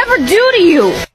ever do to you?